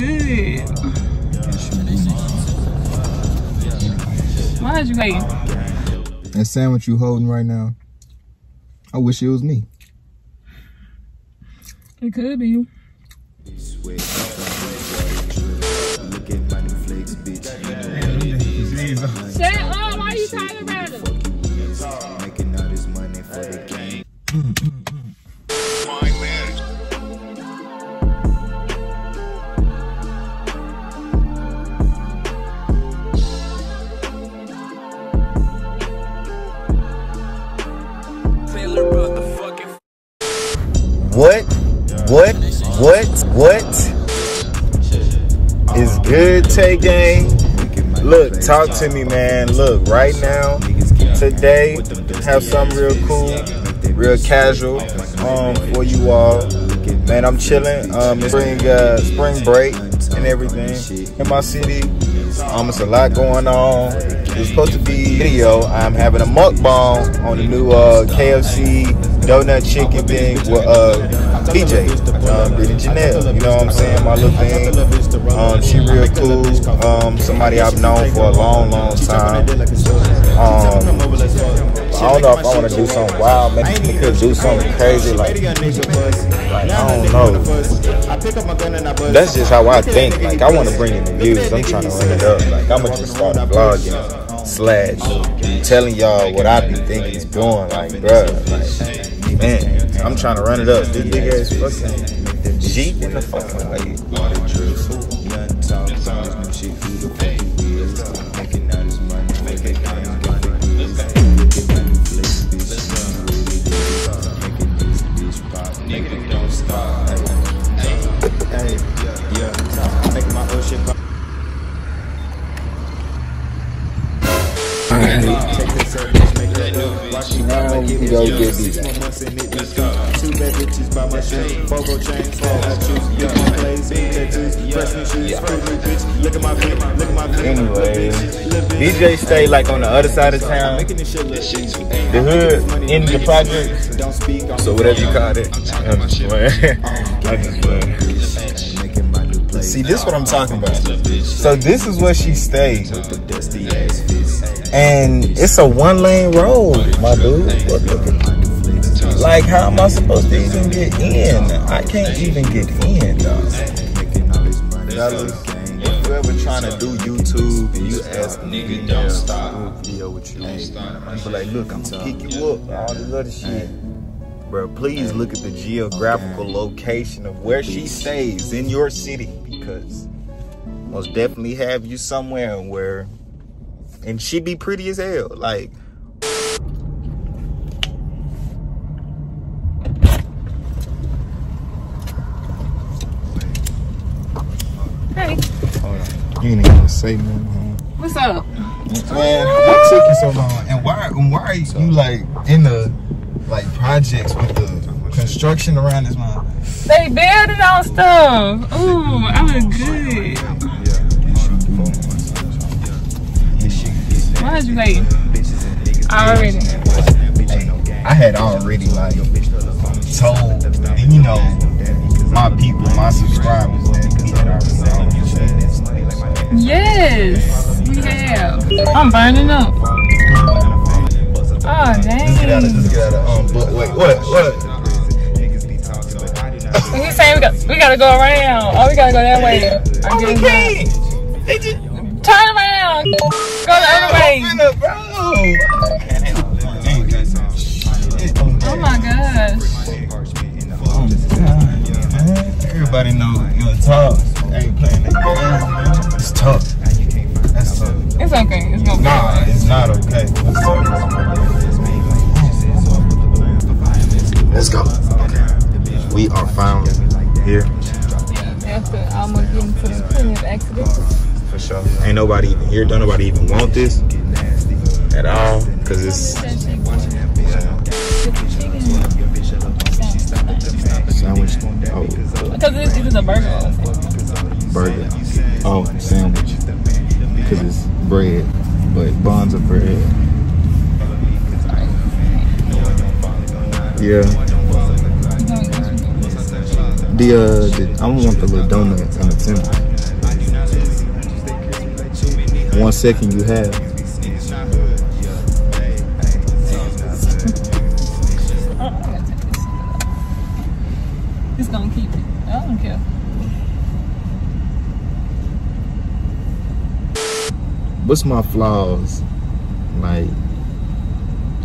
good. Why did you wait? That sandwich you holding right now, I wish it was me. It could be you. Shut oh, up! Why you talking about it? Tay Gang? Look, talk to me, man. Look, right now, today, have something real cool, real casual um, for you all. Man, I'm chilling. Um, spring, uh, spring break and everything in my city. Um, it's a lot going on. It's supposed to be video. I'm having a mukbang on the new uh, KFC donut chicken thing with uh, BJ, um, Brittany Junayle. You know what I'm saying? My little thing. Um, she real cool. Um, somebody I've known for a long, long time. Um, I don't know if I want to do something wild. Maybe we could do something crazy like, like I don't know. That's just how I think. Like I want to bring in the views. I'm trying to run it up. Like I'm gonna just start a vlogging slash telling y'all what I be thinking is doing. Like, bruh, like, man, I'm trying to run it up. This big ass fucking Jeep in the fucking way. BJ stay like on the other side of town, Making this shit look shit. the hood, in the project. Don't speak So whatever you call it. I'm just playing. I'm just playing. See, this is what I'm talking about. So this is where she stays. dusty ass fist. And it's a one lane road, my dude. Like, how am I supposed to even get in? I can't even get in, dog. You ever trying to do YouTube and you ask nigga, don't stop. Video with you. I'm be like, look, I'm gonna pick you up, all this other shit. Bro, please look at the geographical location of where she stays in your city because most definitely have you somewhere where and she be pretty as hell. Like Hey, you ain't even say nothing. what's up? Man, what took you so long? And why and why are you like in the like projects with the construction around this mom? They building on stuff. Ooh, I look good. Why did you? I already. I had already like told you know my people, my subscribers that we had already Yes, we have. I'm burning up. Oh, Let's get out of dang. get out of um but wait, what what? He's saying we got we gotta go around. Oh, we gotta go that way. I Oh, we guess not. can't. They just Turn around. Go the other way. open up, bro. Oh my gosh. Everybody know you know talk. I ain't playing that Ain't nobody even here. Don't nobody even want this at all. Cause it's sandwich. Oh, Because it's, it's a burger. burger. Oh, sandwich. Because it's bread, but buns are bread. Yeah. The uh, the, I want the little donut in the center. One second you have. Oh, gonna. It's gonna keep it. I don't care. What's my flaws? Like,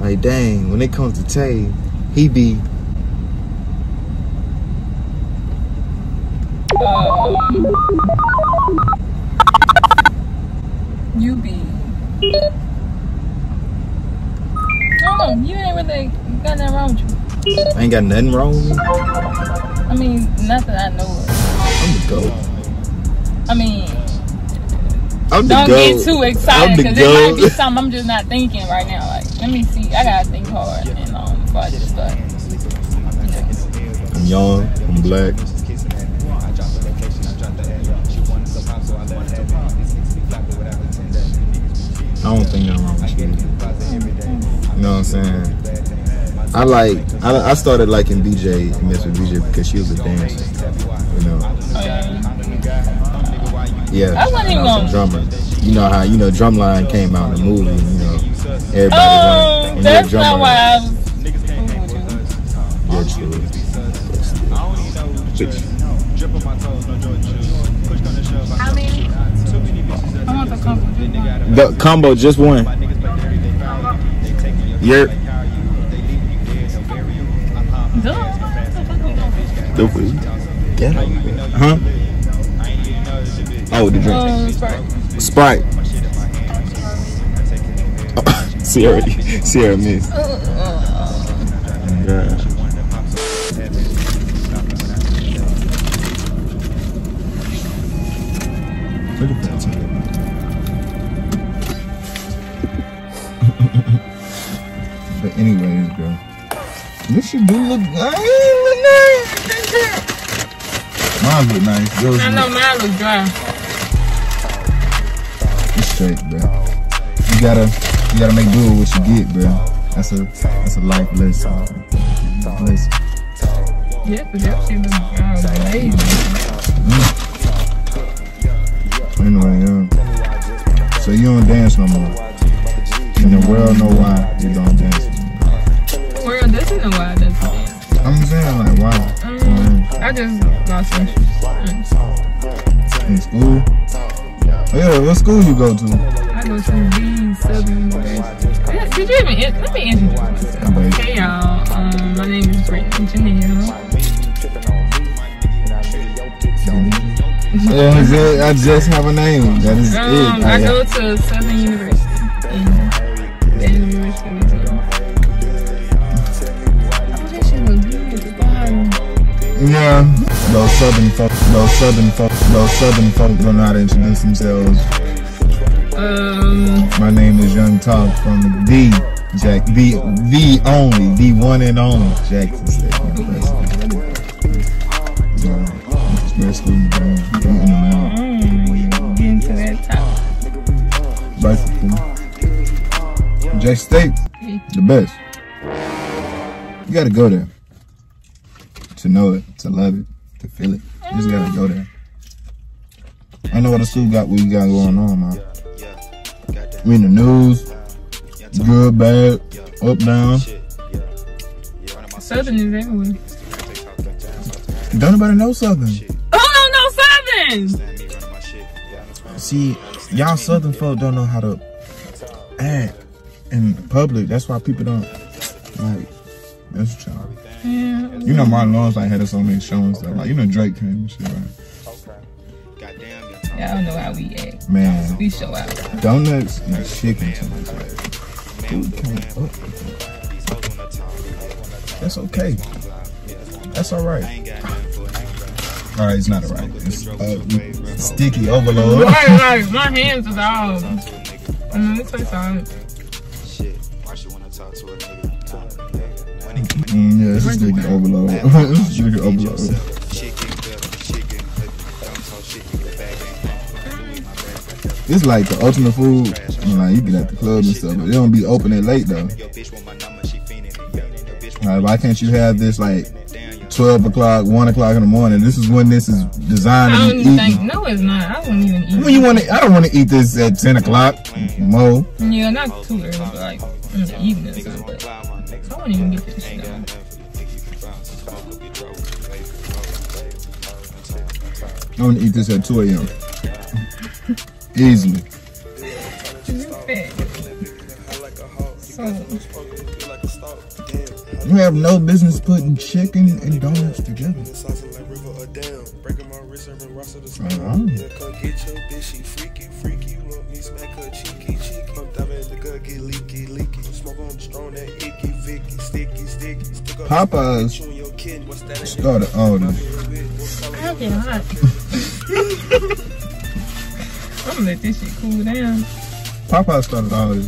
like dang, when it comes to Tay, he be You wrong with you. I ain't got nothing wrong with me. I mean, nothing I know of. I'm the goat. I mean, I'm the don't goat. get too excited because it might be something I'm just not thinking right now. Like, let me see. I gotta think hard and um, before I just start. I'm young. I'm black. I don't think nothing wrong with you. You know what I'm saying? I like. I, I started liking BJ and mess with BJ because she was a dancer. You know. Yeah. Yeah. I wasn't even and was a drummer. You know how you know Drumline came out in the movie. You know, everybody Oh, wanted. that's you're not why I was. fooling with. Yeah, true. How many? I want the combo. The combo just one. You're Duh. yeah. Huh? Oh, the drink. Um, Sprite. Sprite. Sierra, Sierra Mist. Yeah. Look at that. but anyways, bro. This should do look nice. Look nice. Mine look nice. Yours I know mine look dry. it's straight, bro. You gotta, you gotta make do with what you get, bro. That's a, that's a life lesson. Lesson. Yeah, but that shit look uh, lazy. Anyway, yeah. So you don't dance no more. And the world know why you don't dance. Isn't why that's dance. I'm saying like wow. Um, I just lost interest. In school? Oh, yeah, what school you go to? I go to the Southern University. Yeah, Did you even, let me introduce myself. Okay. Hey y'all, um, my name is Brittany Junayle. Yeah. I just have a name. That is Um, it. I I- go to Southern University Yeah, those southern folk, those southern folk, those southern folk don't know how to introduce themselves. Um, My name is Young Talk from the Jack, the the only, the one and only Jackson State University. Yeah, it's best in the world. In the world. mm, into that topic. Basically, Jackson State, the best. You gotta go there to know it, to love it, to feel it. You just gotta go there. I know what the school got, what you got going on, man. We in the news, good, bad, up, down. Southern is everywhere. Don't nobody know Southern. Oh no, no Southern! See, y'all Southern folk don't know how to act in public. That's why people don't like. That's y'all. Yeah. You know, Martin Lawrence like had us on these shows and stuff. Like, you know, Drake came and shit, right? Y'all don't know how we act. Man, We show out. donuts and chicken tenders. Like, food came up. That's okay. That's all right. All right, it's not all right. It's uh, sticky overload. Right, right. My hands is all. Mm, this tastes alright. Mm, yeah, it's sticky overload. it's sticky overload. It's like the ultimate food. You know, like you get at the club and stuff, but they don't be open that late though. Like, why can't you have this like twelve o'clock, one o'clock in the morning. This is when this is designed I to don't be even eaten. think. No, it's not. I wouldn't even eat. When you want to, I don't want to eat this at ten o'clock. Mo, Yeah, not too early, but like in the evening or something. I wouldn't even get this shit done. I want to eat this at two a.m. Easily. You have no business putting chicken and donuts together. Saucing like Popeyes you and your kid. What's that? started all this. I get hot. I'm gonna let this shit cool down. Popeyes started all this.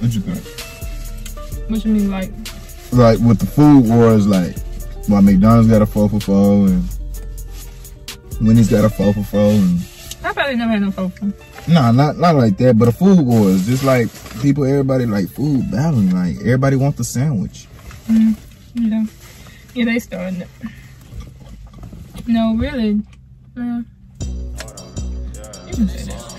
What you think? What you mean, like, Like with the food wars, like, well, McDonald's got a four for four and Wendy's got a four for four and I probably never had no focus. Nah, not not like that, but a food wars. Just like people, everybody like food battling. Like everybody wants the sandwich. Mm, you know? Yeah, they started it. No, really. Yeah. You can say that.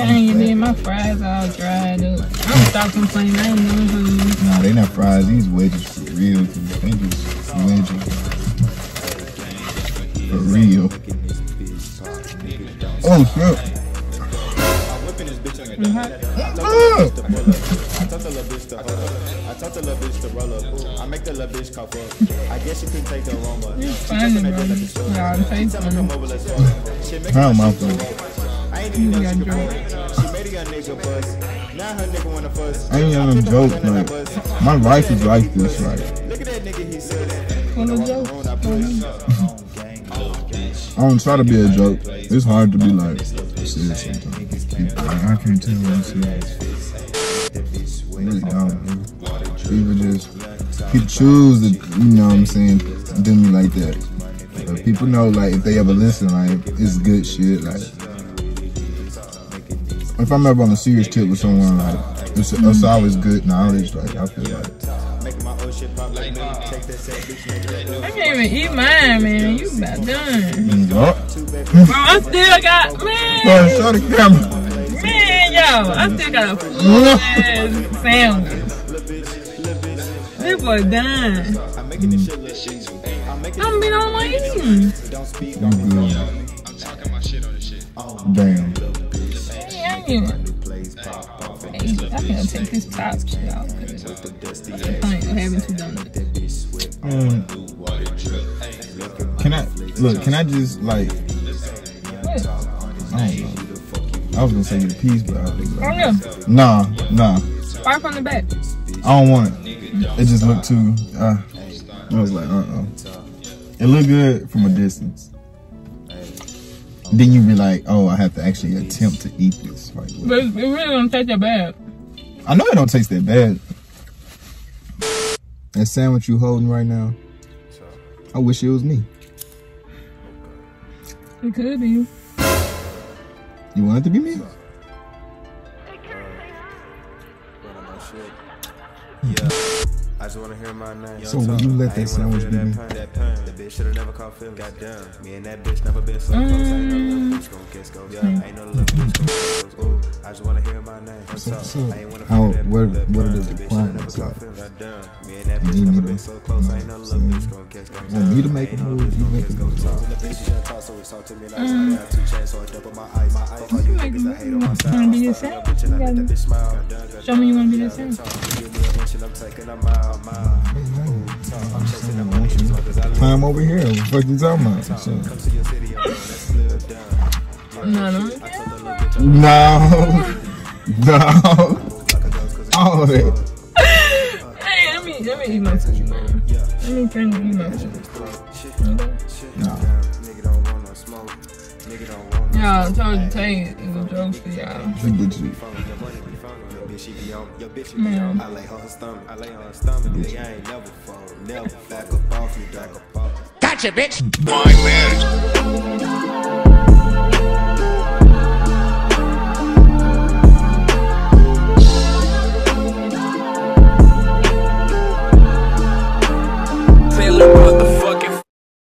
Dang, you did my fries all dried up. I'm stop complaining. I ain't never hungry. Nah, they not fries. These wedges for real. They just wedges for real. Oh shit! Hot? Ah! I told the little bitch to hold up. I told the little bitch to roll up. I make the little bitch cough up. I guess she couldn't take the aroma. Bro. Y'all face Tell me funny. come over, let's fuck. She make How me my shit fault? roll. I ain't even know she could fuck. She made a young nigga bust. Now her nigga wanna fuss. I ain't even took joke. gun Like my life is like this. Like Look at that nigga, he said. Full of jokes. Room I. I don't try to be a joke. It's hard to be like serious sometimes. People, I can't tell what I'm serious. Really don't. nigga. People just people choose to, you know what I'm saying, do me like that. But people know like if they ever listen, like it's good shit. Like if I'm ever on a serious tip with someone, like it's, it's always good knowledge. Like I feel like. Making my old shit pop like me. Take that sad bitch, nigga. I can't even eat mine, man. You about done. Oh, Bro, I still got, man, show the camera. man, yo, I still got a full ass sandwich. This boy done. I'm making this shit look. I'm I'm been on my eating. Mm-hmm. don't gonna take this top shit off. dusty I ain't having two donuts. Um, can I look? Can I just like? What? I don't know. I was gonna say you the piece, but I was Oh, like, no. nah, nah. Right from the back. I don't want it. It just looked too. Uh, I was like, uh, uh It looked good from a distance. Then you be like, oh, I have to actually attempt to eat this. Like. But it really don't taste that bad. I know it don't taste that bad. That sandwich you holding right now, I wish it was me. It could be. You You want it to be me? Yeah. I just wanna hear my name. So will you let that sandwich be me? That pain. That bitch should've never caught feeling. Goddamn. Me and that bitch never been so close. Ain't no little bitch gon' kiss go. Yeah. Ain't no little bitch gon' kiss go. Ooh. I just wanna hear my name. What's So- up? so I ain't wanna how- feel that what- what are pain. the bitch should've requirements never like? caught feeling. Goddamn. Me and that You bitch never been so close. no, Ain't no so little bitch gon' kiss go. Want me to make a move? You make a move. The bitch just talk, so it's talk to me like I mm. have two chains, so I double my eyes. My eyes. Fuck you niggas, I hate on my you wanna be the same? a bitch and I You make that gotta bitch smile. Goddamn, Show me you wanna be the same. Give attention, I'm taking a mile, mile. I'm chasing the money as long as I live. Climb over here. What the fuck you talking about? Shit. Come to your city, I'm let's live down. No, no. I told the little bitch No. No. All of it. Hey, let me let me eat my food, man. Let me turn to eat my food. Okay? No. Nigga don't want no smoke. Nigga don't want no Y'all, I told you, Tay is a joke for y'all. Forget you. phone. Your money be phone. Your bitch, she be on. Your bitch, she be on. I lay on her stomach. I lay on her stomach. Nigga, I ain't never fall. Never back up off you, back up off. Gotcha, bitch. My man.